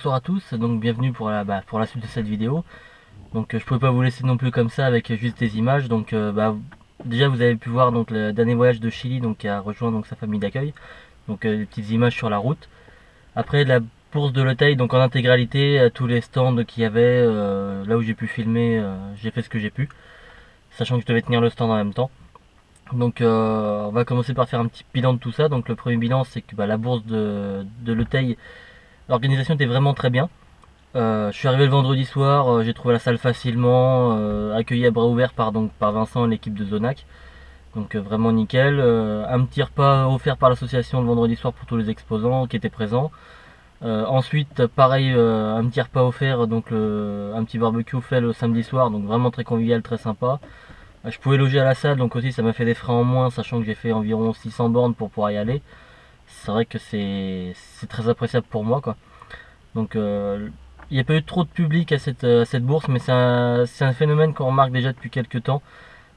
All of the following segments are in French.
Bonsoir à tous, donc bienvenue pour la, bah, pour la suite de cette vidéo. Donc euh, je pouvais pas vous laisser non plus comme ça avec juste des images. Donc euh, bah, déjà vous avez pu voir donc le dernier voyage de Chili donc qui a rejoint donc sa famille d'accueil. Donc euh, des petites images sur la route. Après la bourse de l'hôtel donc en intégralité tous les stands qu'il y avait là où j'ai pu filmer, j'ai fait ce que j'ai pu, sachant que je devais tenir le stand en même temps. Donc on va commencer par faire un petit bilan de tout ça. Donc le premier bilan c'est que bah, la bourse de, de l'organisation était vraiment très bien. Euh, je suis arrivé le vendredi soir, euh, j'ai trouvé la salle facilement, euh, accueilli à bras ouverts par, Vincent et l'équipe de Zonac. Donc vraiment nickel. un petit repas offert par l'association le vendredi soir pour tous les exposants qui étaient présents. ensuite, pareil, un petit repas offert, un petit barbecue fait le samedi soir, donc vraiment très convivial, très sympa. Je pouvais loger à la salle, donc aussi ça m'a fait des frais en moins, sachant que j'ai fait environ 600 bornes pour pouvoir y aller. C'est vrai que c'est très appréciable pour moi, quoi. Donc il n'y a pas eu trop de public à cette, euh, bourse, mais c'est un, phénomène qu'on remarque déjà depuis quelques temps.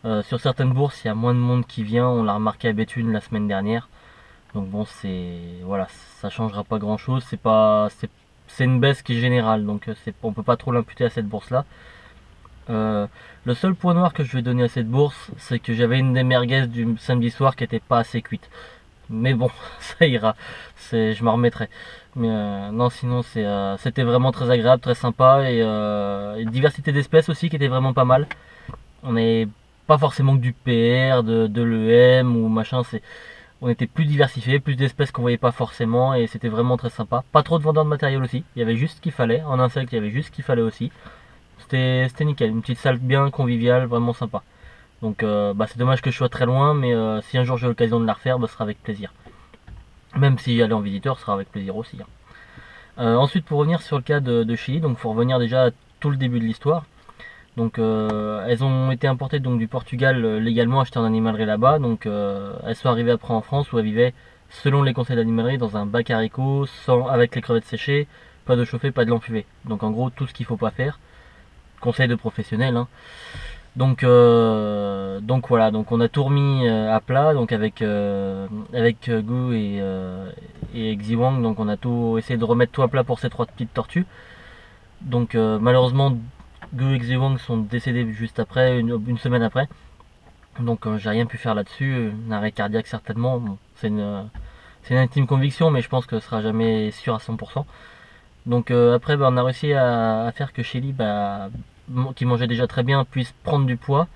Euh, sur certaines bourses, il y a moins de monde qui vient. On l'a remarqué à Béthune la semaine dernière. Donc bon, c'est voilà, ça changera pas grand chose. C'est pas, c'est une baisse qui est générale, donc euh, on peut pas trop l'imputer à cette bourse-là. le seul point noir que je vais donner à cette bourse, c'est que j'avais une des merguez du samedi soir qui était pas assez cuite. Mais bon, ça ira. Je m'en remettrai. Mais euh, non, sinon euh, c'était vraiment très agréable, très sympa et euh, une diversité d'espèces aussi qui était vraiment pas mal. On n'est pas forcément que du PR, de, l'EM ou machin. On était plus diversifié, plus d'espèces qu'on voyait pas forcément et c'était vraiment très sympa. Pas trop de vendeurs de matériel aussi. Il y avait juste ce qu'il fallait. En insecte, il y avait juste ce qu'il fallait aussi. C'était nickel. Une petite salle bien conviviale, vraiment sympa. Donc bah, c'est dommage que je sois très loin, mais si un jour j'ai l'occasion de la refaire, bah, ce sera avec plaisir. Même si aller en visiteur sera avec plaisir aussi. Hein. Euh, ensuite, pour revenir sur le cas de, Chili, donc faut revenir déjà à tout le début de l'histoire. Donc, euh, elles ont été importées donc du Portugal euh, légalement achetées en animalerie là-bas. Donc, elles sont arrivées après en France où elles vivaient, selon les conseils d'animalerie, dans un bac haricot, sans, avec les crevettes séchées, pas de chauffé, pas de l'enfuvé. Donc, en gros, tout ce qu'il faut pas faire. Conseil de professionnels. Hein. Donc, euh, donc voilà, donc on a tout remis euh, à plat, donc avec euh, avec Gu et, et Xiwang, donc on a tout essayé de remettre tout à plat pour ces trois petites tortues. Donc malheureusement, Gu et Xiwang sont décédés juste après, une, semaine après. Donc j'ai rien pu faire là-dessus, un arrêt cardiaque certainement. c'est une c'est une intime conviction, mais je pense que ce sera jamais sûr à 100%. Donc après, bah, on a réussi à, faire que Shelly bah, qui mangeait déjà très bien puisse prendre du poids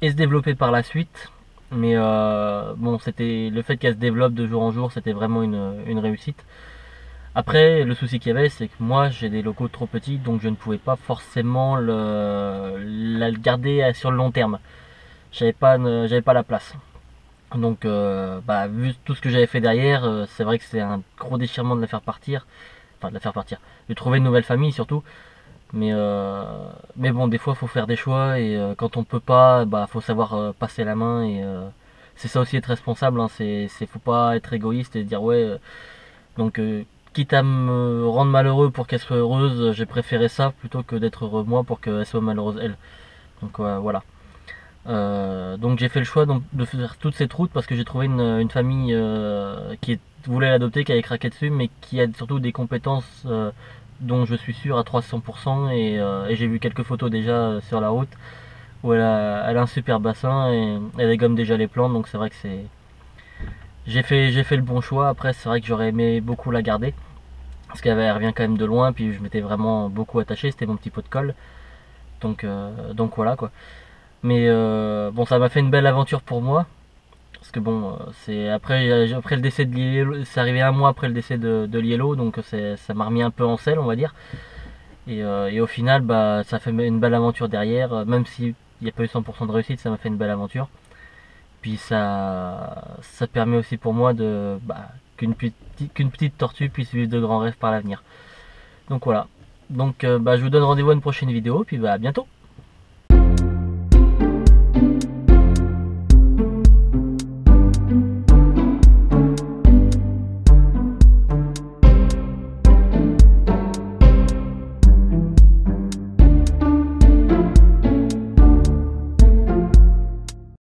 et se développer par la suite. Mais euh, bon, c'était le fait qu'elle se développe de jour en jour, c'était vraiment une, réussite. Après, le souci qu'il y avait, c'est que moi, j'ai des locaux trop petits, donc je ne pouvais pas forcément le, la garder sur le long terme. J'avais pas, j'avais pas la place. Donc, euh, bah, vu tout ce que j'avais fait derrière, euh, c'est vrai que c'est un gros déchirement de la faire partir. Enfin, de la faire partir. De trouver une nouvelle famille surtout. Mais, euh, mais bon, des fois, il faut faire des choix et euh, quand on peut pas, bah, faut savoir euh, passer la main et c'est ça aussi être responsable. Hein, c'est, faut pas être égoïste et dire ouais. donc, quitte à me rendre malheureux pour qu'elle soit heureuse, j'ai préféré ça plutôt que d'être heureux moi pour qu'elle soit malheureuse elle. Donc voilà. donc j'ai fait le choix de faire toute cette route parce que j'ai trouvé une famille qui voulait l'adopter, qui avait craqué dessus, mais qui a surtout des compétences dont je suis sûr à 300% euh, et, j'ai vu quelques photos déjà euh, sur la route où elle a, un super bassin et elle dégomme déjà les plantes donc c'est vrai que c'est j'ai fait le bon choix. Après c'est vrai que j'aurais aimé beaucoup la garder parce qu'elle revient quand même de loin puis je m'étais vraiment beaucoup attaché c'était mon petit pot de colle. Donc euh, donc voilà quoi. Mais bon ça m'a fait une belle aventure pour moi que bon, euh, c'est après, le décès de Lielo, c'est arrivé un mois après le décès de, de Lielo, donc ça m'a remis un peu en selle, on va dire. Et, euh, au final, bah, ça fait une belle aventure derrière, euh, même s'il n'y a pas eu 100% de réussite, ça m'a fait une belle aventure. Puis ça, ça permet aussi pour moi bah, qu'une petite, tortue puisse vivre de grands rêves par l'avenir. Donc voilà. Donc bah, je vous donne rendez-vous à une prochaine vidéo, puis bah, à bientôt